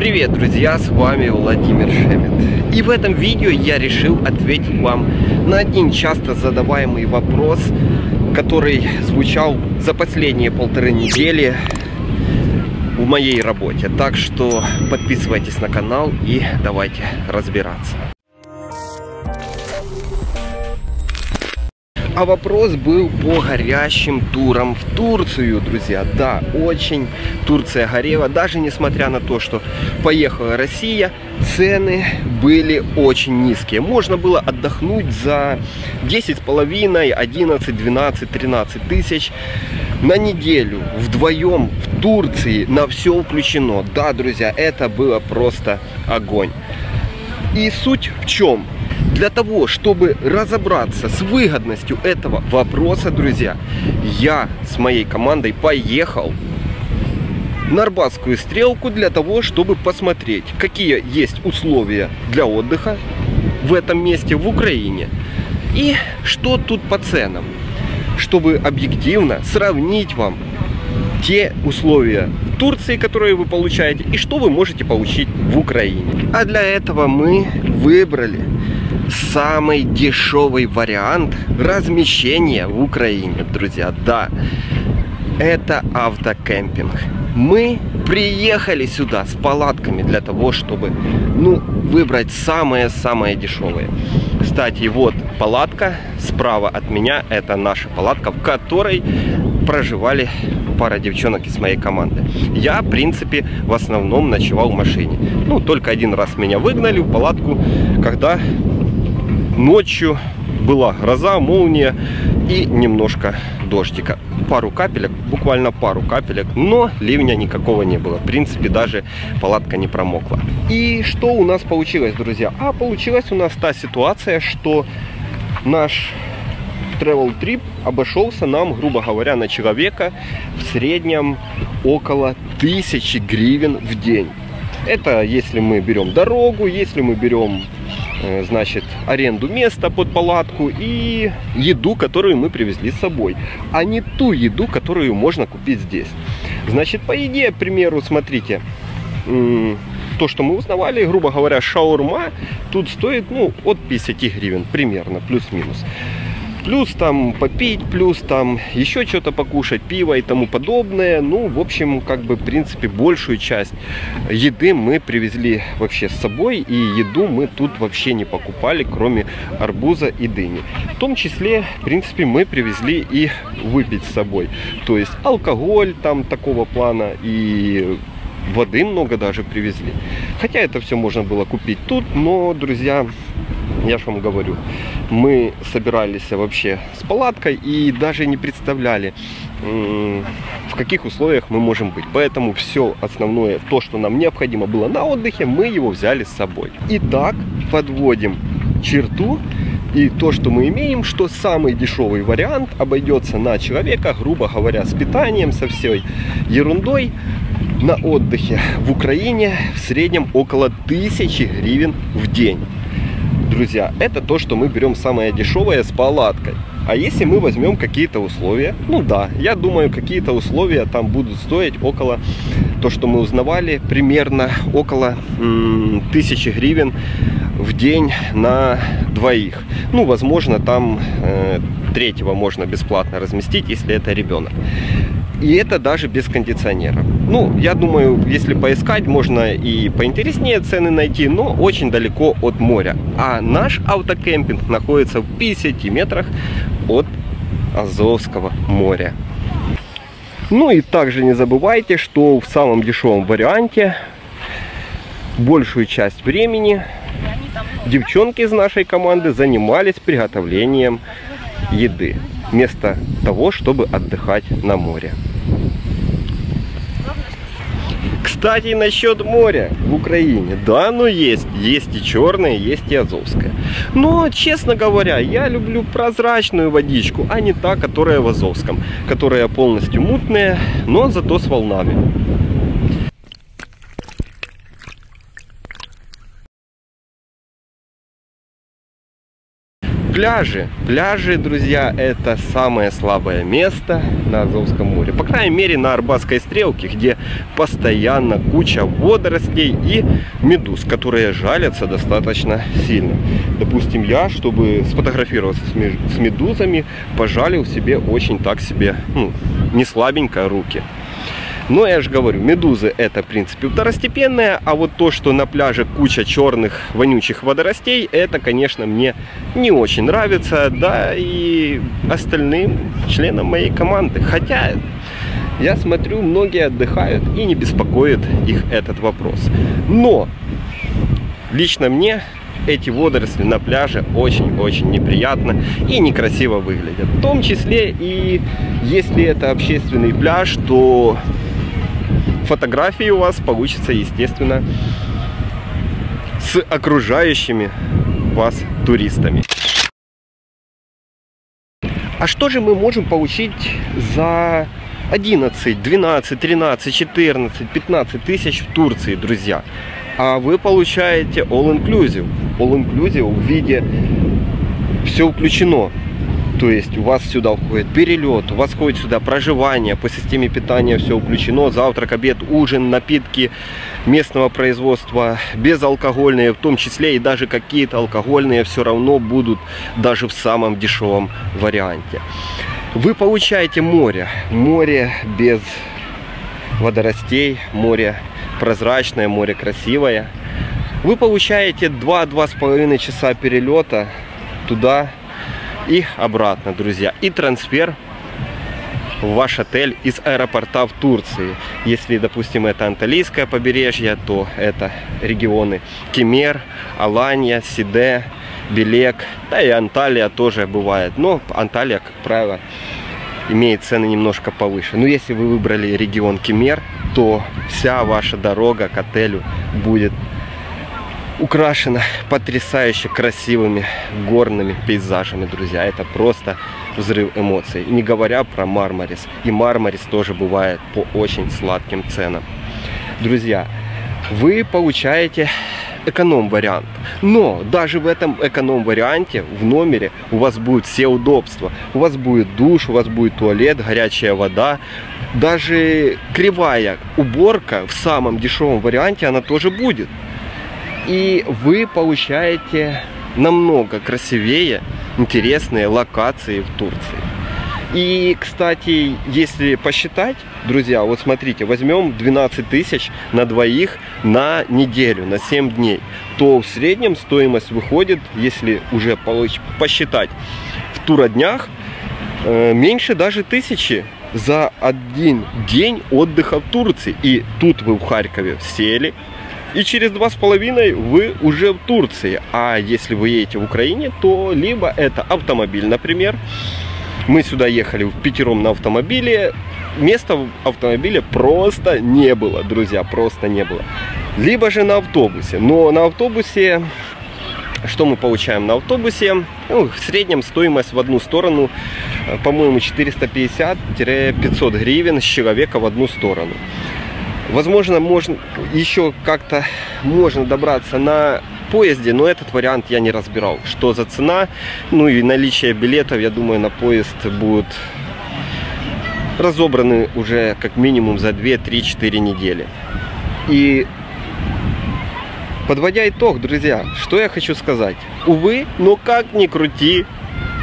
Привет, друзья, с вами Владимир Шемет. И в этом видео я решил ответить вам на один часто задаваемый вопрос, который звучал за последние полторы недели в моей работе. Так что подписывайтесь на канал и давайте разбираться. А вопрос был по горящим турам в Турцию, друзья. Да, очень Турция горела. Даже несмотря на то, что поехала Россия, цены были очень низкие. Можно было отдохнуть за 10,5, 11, 12, 13 тысяч на неделю вдвоем в Турции на все включено. Да, друзья, это было просто огонь. И суть в чем? Для того, чтобы разобраться с выгодностью этого вопроса, друзья, я с моей командой поехал на Арбатскую стрелку для того, чтобы посмотреть, какие есть условия для отдыха в этом месте в Украине и что тут по ценам, чтобы объективно сравнить вам те условия в Турции, которые вы получаете, и что вы можете получить в Украине. А для этого мы выбрали самый дешевый вариант размещения в Украине, друзья. Да, это автокемпинг. Мы приехали сюда с палатками для того, чтобы, ну, выбрать самое-самое дешевое. Кстати, вот палатка справа от меня. Это наша палатка, в которой проживали пара девчонок из моей команды. Я, в принципе, в основном ночевал в машине. Ну, только один раз меня выгнали в палатку, когда ночью была гроза, молния и немножко дождика. Пару капелек, буквально пару капелек, но ливня никакого не было. В принципе, даже палатка не промокла. И что у нас получилось, друзья? А получилась у нас та ситуация, что наш travel трип обошелся нам, грубо говоря, на человека в среднем около тысячи гривен в день. Это если мы берем дорогу, если мы берем Э, значит, аренду места под палатку и еду, которую мы привезли с собой, а не ту еду, которую можно купить здесь. Значит, по еде, к примеру, смотрите, то, что мы узнавали, грубо говоря, шаурма тут стоит, ну, от 50 гривен примерно, плюс-минус плюс там попить, плюс там еще что-то покушать, пиво и тому подобное. Ну, в общем, как бы, в принципе, большую часть еды мы привезли вообще с собой, и еду мы тут вообще не покупали, кроме арбуза и дыни. В том числе, в принципе, мы привезли и выпить с собой. То есть алкоголь там такого плана и воды много даже привезли. Хотя это все можно было купить тут, но, друзья, я же вам говорю, мы собирались вообще с палаткой и даже не представляли, в каких условиях мы можем быть. Поэтому все основное, то, что нам необходимо было на отдыхе, мы его взяли с собой. Итак, подводим черту. И то, что мы имеем, что самый дешевый вариант обойдется на человека, грубо говоря, с питанием, со всей ерундой, на отдыхе в Украине в среднем около 1000 гривен в день друзья, это то, что мы берем самое дешевое с палаткой. А если мы возьмем какие-то условия, ну да, я думаю, какие-то условия там будут стоить около, то, что мы узнавали, примерно около тысячи гривен в день на двоих. Ну, возможно, там э, третьего можно бесплатно разместить, если это ребенок. И это даже без кондиционера. Ну, я думаю, если поискать, можно и поинтереснее цены найти, но очень далеко от моря. А наш автокемпинг находится в 50 метрах от Азовского моря. Ну и также не забывайте, что в самом дешевом варианте большую часть времени девчонки из нашей команды занимались приготовлением еды вместо того, чтобы отдыхать на море. Кстати, насчет моря в Украине. Да, оно есть. Есть и черное, есть и азовское. Но, честно говоря, я люблю прозрачную водичку, а не та, которая в Азовском. Которая полностью мутная, но зато с волнами. Пляжи. Пляжи, друзья, это самое слабое место на Азовском море. По крайней мере, на Арбатской стрелке, где постоянно куча водорослей и медуз, которые жалятся достаточно сильно. Допустим, я, чтобы сфотографироваться с медузами, пожалил себе очень так себе, ну, не слабенько руки. Но я же говорю, медузы это в принципе второстепенное, а вот то, что на пляже куча черных вонючих водоростей, это, конечно, мне не очень нравится, да и остальным членам моей команды. Хотя я смотрю, многие отдыхают и не беспокоит их этот вопрос. Но лично мне эти водоросли на пляже очень-очень неприятно и некрасиво выглядят. В том числе и если это общественный пляж, то фотографии у вас получится, естественно, с окружающими вас туристами. А что же мы можем получить за 11, 12, 13, 14, 15 тысяч в Турции, друзья? А вы получаете all-inclusive. All-inclusive в виде все включено. То есть у вас сюда входит перелет, у вас входит сюда проживание, по системе питания все включено, завтрак, обед, ужин, напитки местного производства, безалкогольные, в том числе и даже какие-то алкогольные все равно будут даже в самом дешевом варианте. Вы получаете море, море без водоростей, море прозрачное, море красивое. Вы получаете 2-2,5 часа перелета туда и обратно, друзья. И трансфер в ваш отель из аэропорта в Турции. Если, допустим, это Анталийское побережье, то это регионы Кемер, Алания, Сиде, Белек, да и Анталия тоже бывает. Но Анталия, как правило, имеет цены немножко повыше. Но если вы выбрали регион Кемер, то вся ваша дорога к отелю будет украшена потрясающе красивыми горными пейзажами, друзья. Это просто взрыв эмоций. Не говоря про Мармарис. И Мармарис тоже бывает по очень сладким ценам. Друзья, вы получаете эконом-вариант. Но даже в этом эконом-варианте в номере у вас будут все удобства. У вас будет душ, у вас будет туалет, горячая вода. Даже кривая уборка в самом дешевом варианте она тоже будет и вы получаете намного красивее, интересные локации в Турции. И, кстати, если посчитать, друзья, вот смотрите, возьмем 12 тысяч на двоих на неделю, на 7 дней, то в среднем стоимость выходит, если уже посчитать в туроднях, э, меньше даже тысячи за один день отдыха в Турции. И тут вы в Харькове сели, и через два с половиной вы уже в Турции. А если вы едете в Украине, то либо это автомобиль, например. Мы сюда ехали в пятером на автомобиле. Места в автомобиле просто не было, друзья, просто не было. Либо же на автобусе. Но на автобусе что мы получаем на автобусе? Ну, в среднем стоимость в одну сторону, э, по-моему, 450-500 гривен с человека в одну сторону. Возможно, можно еще как-то можно добраться на поезде, но этот вариант я не разбирал. Что за цена, ну и наличие билетов, я думаю, на поезд будут разобраны уже как минимум за 2-3-4 недели. И подводя итог, друзья, что я хочу сказать. Увы, но как ни крути,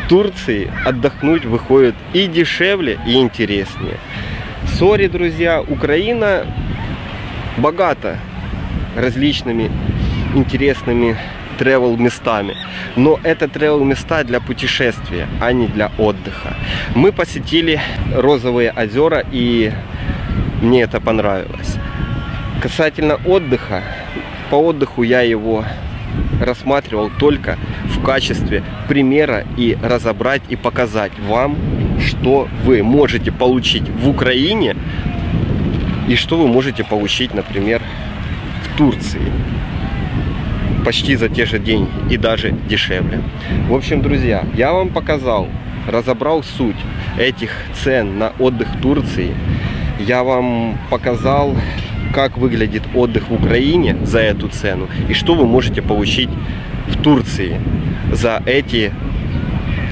Турции отдохнуть выходит и дешевле, и интереснее. Сори, друзья, Украина богата различными интересными travel местами. Но это travel места для путешествия, а не для отдыха. Мы посетили Розовые озера и мне это понравилось. Касательно отдыха, по отдыху я его рассматривал только в качестве примера и разобрать и показать вам, что вы можете получить в Украине и что вы можете получить, например, в Турции. Почти за те же деньги и даже дешевле. В общем, друзья, я вам показал, разобрал суть этих цен на отдых в Турции. Я вам показал, как выглядит отдых в Украине за эту цену и что вы можете получить в Турции за эти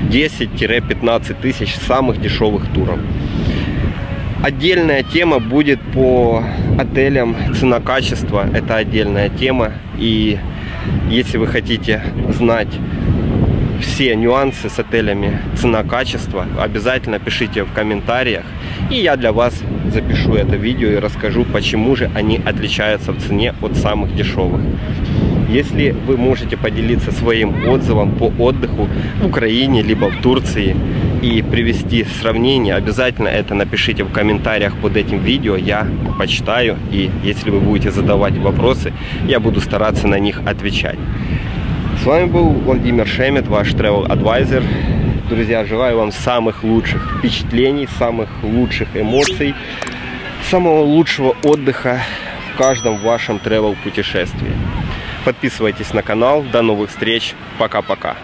10-15 тысяч самых дешевых туров. Отдельная тема будет по отелям, цена-качество, это отдельная тема. И если вы хотите знать все нюансы с отелями, цена-качество, обязательно пишите в комментариях. И я для вас запишу это видео и расскажу, почему же они отличаются в цене от самых дешевых. Если вы можете поделиться своим отзывом по отдыху в Украине, либо в Турции и привести сравнение, обязательно это напишите в комментариях под этим видео, я почитаю. И если вы будете задавать вопросы, я буду стараться на них отвечать. С вами был Владимир Шемет, ваш travel advisor. Друзья, желаю вам самых лучших впечатлений, самых лучших эмоций, самого лучшего отдыха в каждом вашем travel путешествии. Подписывайтесь на канал. До новых встреч. Пока-пока.